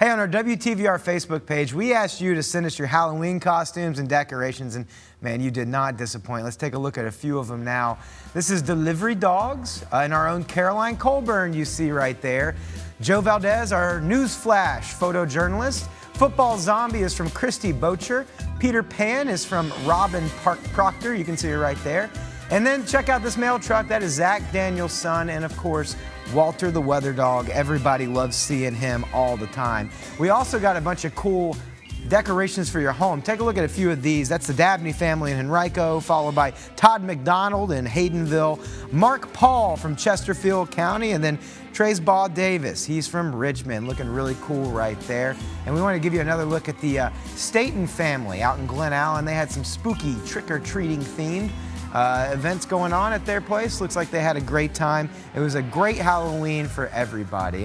Hey, on our WTVR Facebook page, we asked you to send us your Halloween costumes and decorations, and man, you did not disappoint. Let's take a look at a few of them now. This is Delivery Dogs uh, and our own Caroline Colburn, you see right there. Joe Valdez, our news flash photojournalist. Football Zombie is from Christy Bocher. Peter Pan is from Robin Park Proctor. You can see her right there. And then check out this mail truck. That is Zach Daniels' son. And of course, Walter the Weather Dog. Everybody loves seeing him all the time. We also got a bunch of cool decorations for your home. Take a look at a few of these. That's the Dabney family in Henrico, followed by Todd McDonald in Hadensville, Mark Paul from Chesterfield County, and then Trace Ball Davis. He's from Richmond, looking really cool right there. And we want to give you another look at the uh, Staten family out in Glen Allen. They had some spooky trick-or-treating themed uh, events going on at their place. Looks like they had a great time. It was a great Halloween for everybody.